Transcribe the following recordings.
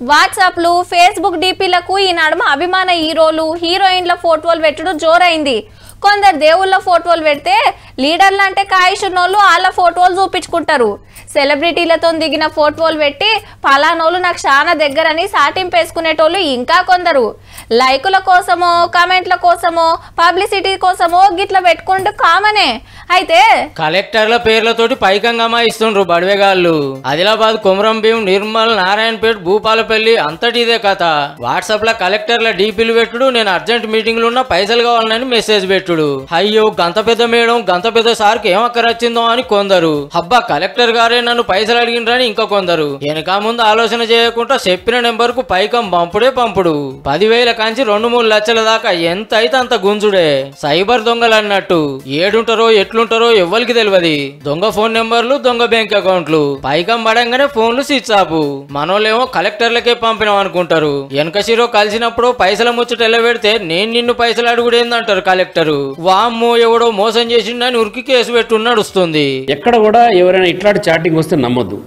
వాట్సాప్లు Facebook డీపీలకు ఈ నడుమ అభిమాన హీరోలు హీరోయిన్ల ఫోటోలు పెట్టడం జోరైంది. కొందరు దేవుళ్ళ ఫోటోలు పెడితే లీడర్లు అంటే కాయిషున్నోళ్ళు వాళ్ళ ఫోటోలు చూపించుకుంటారు. సెలబ్రిటీలతో దిగిన ఫోటోలు పెట్టి పలానోళ్ళు నాకు చాలా దగ్గరని సాటింపు వేసుకునేటోళ్ళు ఇంకా కొందరు. లైకుల కోసమో కామెంట్ల కోసమో పబ్లిసిటీ కోసమో గిట్ల పెట్టుకుంటూ కామనే. అయితే కలెక్టర్ల పేర్లతోటి పైకంగా ఇస్తుండ్రు బడివేగాళ్ళు. ఆదిలాబాద్ కుమరం భీం నిర్మల్ నారాయణపేట్ భూపాలపల్లి అంతటి ఇదే కథ. వాట్సాప్లో కలెక్టర్ల డీపీలు పెట్టుడు నేను అర్జెంట్ మీటింగ్లు ఉన్న పైసలు కావాలని మెసేజ్ పెట్టుడు. అయ్యో గంత పెద్ద మేడం గంత పెద్ద సార్కి ఏం వచ్చిందో అని కొందరు. అబ్బా కలెక్టర్ గారే నన్ను పైసలు అడిగినరని ఇంకా కొందరు. వెనక ముందు ఆలోచన చేయకుండా చెప్పిన నెంబర్కు పైకం పంపుడే పంపుడు. పదివేల కాంచి రెండు మూడు లక్షల దాకా ఎంత అయితే అంత గుంజుడే. సైబర్ దొంగలు అన్నట్టు. ఏడుంటారో ఎట్లుంటారో ఎవ్వరికి తెలియదు దొంగ ఫోన్ నెంబర్లు దొంగ బ్యాంక్ అకౌంట్లు. పైకం పడంగానే ఫోన్లు స్విచ్ ఆఫ్. మనోళ్ళేమో కలెక్టర్లకే పంపినాం అనుకుంటారు. వెనక శిరో కలిసినప్పుడు పైసల ముచ్చట ఎల్లబెడితే నేను నిన్ను పైసలు అడుగుడేందంటారు కలెక్టరు. వామ్మో ఎవడో మోసం చేసిండని ఉరికి కేసు పెట్టు నడుస్తుంది. ఎక్కడ కూడా ఎవరైనా ఇట్లాంటి చాటింగ్ వస్తే నమ్మొద్దు.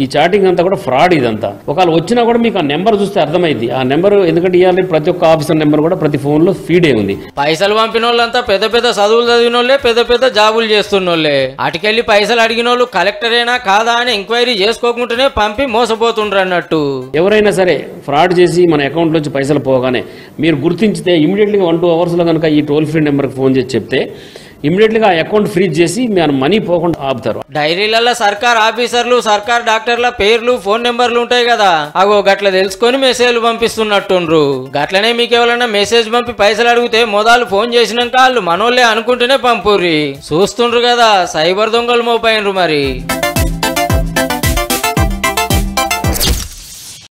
ఈ చాటింగ్ అంతా కూడా ఫ్రాడ్ ఇదంతా. ఒకవేళ వచ్చినా కూడా మీకు ఆ నెంబర్ చూస్తే అర్థమైంది. ఆ నెంబర్ ఎందుకంటే ఇవాళ ప్రతి ఒక్క ఆఫీసర్ నెంబర్ కూడా ప్రతి ఫోన్లో ఫీడే ఉంది. పైసలు పంపిన వాళ్ళంతా పెద్ద పెద్ద చదువులు చదివిన వాళ్ళే పెద్ద పెద్ద జాబులు చేస్తున్నోళ్ళే. అటుకెళ్ళి పైసలు అడిగిన వాళ్ళు కలెక్టరేనా కాదా అని ఎంక్వైరీ చేసుకోకుండానే పంపి మోసపోతుండ్రు అన్నట్టు. ఎవరైనా సరే ఫ్రాడ్ చేసి మన అకౌంట్ నుంచి పైసలు పోగానే మీరు గుర్తించితే ఇమీడియట్లీగా వన్ టూ అవర్స్లో కనుక ఈ టోల్ ఫ్రీ నెంబర్కి ఫోన్ చేసి చెప్తే ఇమీడియట్గా అకౌంట్ ఫ్రీజ్ చేసి మన మనీ పోకుండా ఆపుతారు. డైరీలలో సర్కార్ ఆఫీసర్లు సర్కార్ డాక్టర్ల పేర్లు ఫోన్ నెంబర్లు ఉంటాయి కదా. అగో గట్ల తెలుసుకొని మెసేజ్లు పంపిస్తున్నట్టుండ్రు. గట్లనే మీకు ఎవరైనా మెసేజ్ పంపి పైసలు అడిగితే మొదలు ఫోన్ చేసినాక వాళ్ళు మనోళ్ళే అనుకుంటూనే పంపుర్రి. చూస్తుండ్రు కదా సైబర్ దొంగలు మోపైనరు మరి.